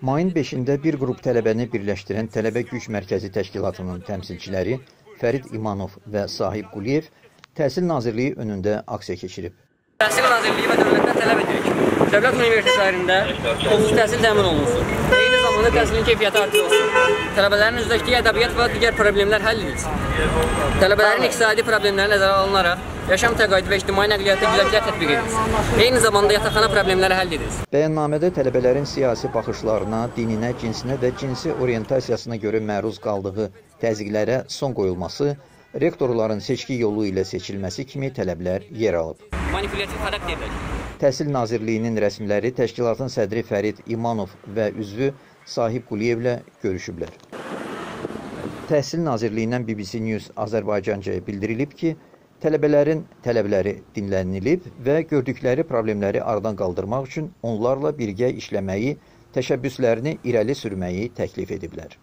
Mayın 5-də bir qrup tələbəni birləşdirən Tələbə Güc Mərkəzi Təşkilatının təmsilçiləri Fərid İmanov və Sahib Quliyev Təhsil Nazirliyi önündə aksiya keçirib. Təhsil Nazirliyi və dövlətdən tələb edirik dövlət universitetlərində xüsusi təhsil təmin olunsun. Eyni zamanda təhsilin keyfiyyəti artırılsın. Tələbələrin üzləşdiyi ədəbiyyat və digər problemlər həll edilsin. Tələbələrin iqtisadi problemləri nəzərə alınaraq yaşam təqaüdü və ictimai nəqliyyatda güzəştlər tətbiq edilsin. Eyni zamanda yataqxana problemləri həll edilsin. Bəyannamədə tələbələrin siyasi baxışlarına, dininə, cinsinə və cinsi orientasiyasına görə məruz qaldığı təzyiqlərə son qoyulması, rektorların seçki yolu ilə seçilməsi kimi tələblər yer alıb. Manipulyastiv xarakterdir. Təhsil Nazirliyinin rəsmiləri təşkilatın sədri Fərid İmanov və üzvü Sahib Quliyevlə görüşüblər. Təhsil Nazirliyindən BBC News Azərbaycancaya bildirilib ki, tələbələrin tələbləri dinlənilib və gördükləri problemləri aradan qaldırmaq üçün onlarla birgə işləməyi, təşəbbüslərini irəli sürməyi təklif ediblər.